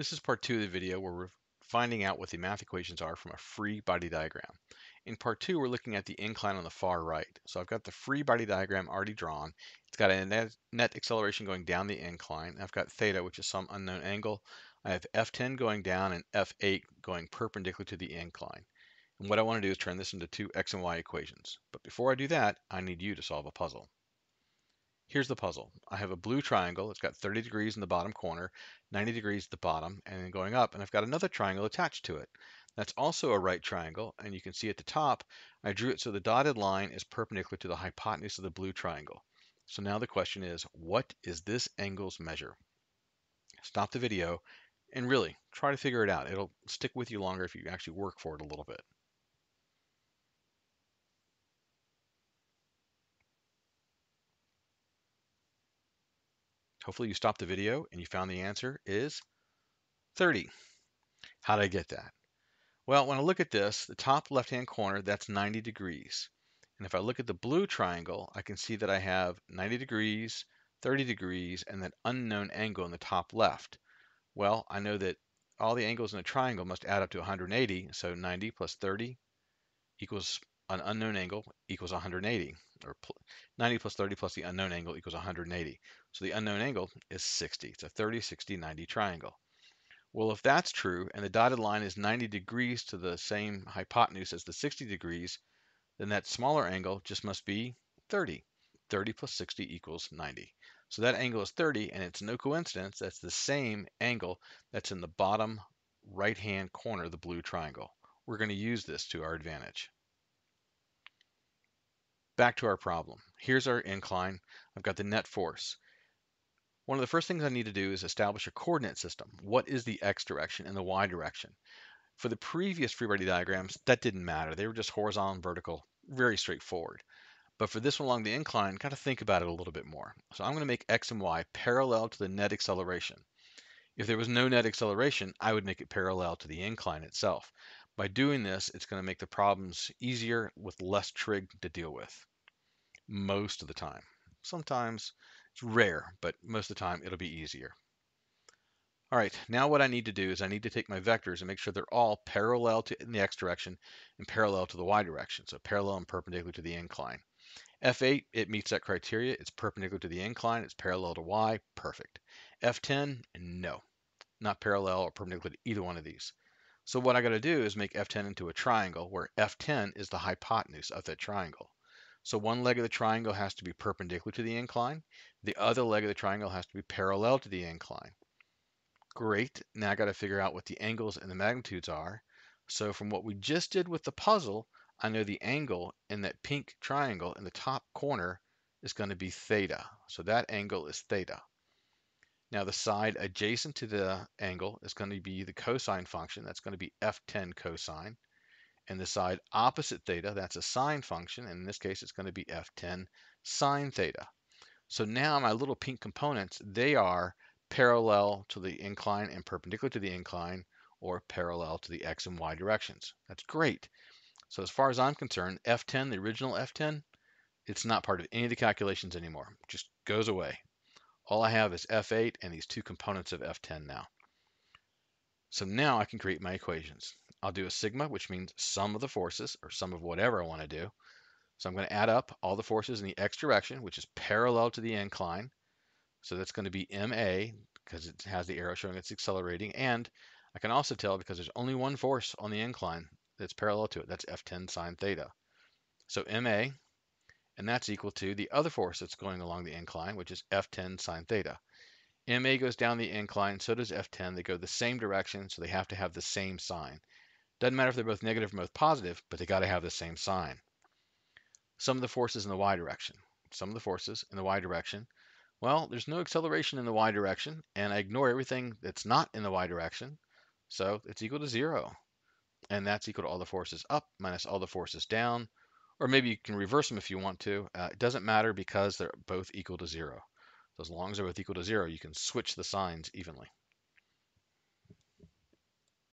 This is part two of the video where we're finding out what the math equations are from a free body diagram. In part two, we're looking at the incline on the far right. So I've got the free body diagram already drawn. It's got a net, net acceleration going down the incline. I've got theta, which is some unknown angle. I have F10 going down and F8 going perpendicular to the incline. And what I want to do is turn this into two x and y equations. But before I do that, I need you to solve a puzzle. Here's the puzzle. I have a blue triangle. It's got 30 degrees in the bottom corner, 90 degrees at the bottom, and then going up, and I've got another triangle attached to it. That's also a right triangle, and you can see at the top, I drew it so the dotted line is perpendicular to the hypotenuse of the blue triangle. So now the question is, what is this angle's measure? Stop the video and really try to figure it out. It'll stick with you longer if you actually work for it a little bit. Hopefully you stopped the video and you found the answer is 30. How did I get that? Well, when I look at this, the top left-hand corner, that's 90 degrees. And if I look at the blue triangle, I can see that I have 90 degrees, 30 degrees, and that unknown angle in the top left. Well, I know that all the angles in a triangle must add up to 180, so 90 plus 30 equals an unknown angle equals 180, or 90 plus 30 plus the unknown angle equals 180. So the unknown angle is 60. It's a 30, 60, 90 triangle. Well, if that's true, and the dotted line is 90 degrees to the same hypotenuse as the 60 degrees, then that smaller angle just must be 30. 30 plus 60 equals 90. So that angle is 30, and it's no coincidence that's the same angle that's in the bottom right-hand corner of the blue triangle. We're going to use this to our advantage. Back to our problem. Here's our incline. I've got the net force. One of the first things I need to do is establish a coordinate system. What is the x direction and the y direction? For the previous free body diagrams, that didn't matter. They were just horizontal and vertical, very straightforward. But for this one along the incline, kind of think about it a little bit more. So I'm going to make x and y parallel to the net acceleration. If there was no net acceleration, I would make it parallel to the incline itself. By doing this, it's going to make the problems easier with less trig to deal with most of the time. Sometimes it's rare, but most of the time it'll be easier. All right, now what I need to do is I need to take my vectors and make sure they're all parallel to in the x direction and parallel to the y direction, so parallel and perpendicular to the incline. F8, it meets that criteria. It's perpendicular to the incline. It's parallel to y. Perfect. F10, no. Not parallel or perpendicular to either one of these. So what I got to do is make F10 into a triangle where F10 is the hypotenuse of that triangle. So one leg of the triangle has to be perpendicular to the incline. The other leg of the triangle has to be parallel to the incline. Great. Now I got to figure out what the angles and the magnitudes are. So from what we just did with the puzzle, I know the angle in that pink triangle in the top corner is going to be theta. So that angle is theta. Now the side adjacent to the angle is going to be the cosine function. That's going to be f10 cosine and the side opposite theta, that's a sine function, and in this case it's going to be f10 sine theta. So now my little pink components, they are parallel to the incline and perpendicular to the incline, or parallel to the x and y directions. That's great. So as far as I'm concerned, F10, the original F10, it's not part of any of the calculations anymore. It just goes away. All I have is F8 and these two components of F10 now. So now I can create my equations. I'll do a sigma, which means sum of the forces, or sum of whatever I want to do. So I'm going to add up all the forces in the x direction, which is parallel to the incline. So that's going to be ma, because it has the arrow showing it's accelerating. And I can also tell, because there's only one force on the incline that's parallel to it, that's F10 sine theta. So ma, and that's equal to the other force that's going along the incline, which is F10 sine theta. MA goes down the incline, so does F10. They go the same direction, so they have to have the same sign. Doesn't matter if they're both negative or both positive, but they got to have the same sign. Sum of the forces in the y direction. Sum of the forces in the y direction. Well, there's no acceleration in the y direction, and I ignore everything that's not in the y direction, so it's equal to zero. And that's equal to all the forces up minus all the forces down, or maybe you can reverse them if you want to. Uh, it doesn't matter because they're both equal to zero. So as long as they're both equal to zero, you can switch the signs evenly.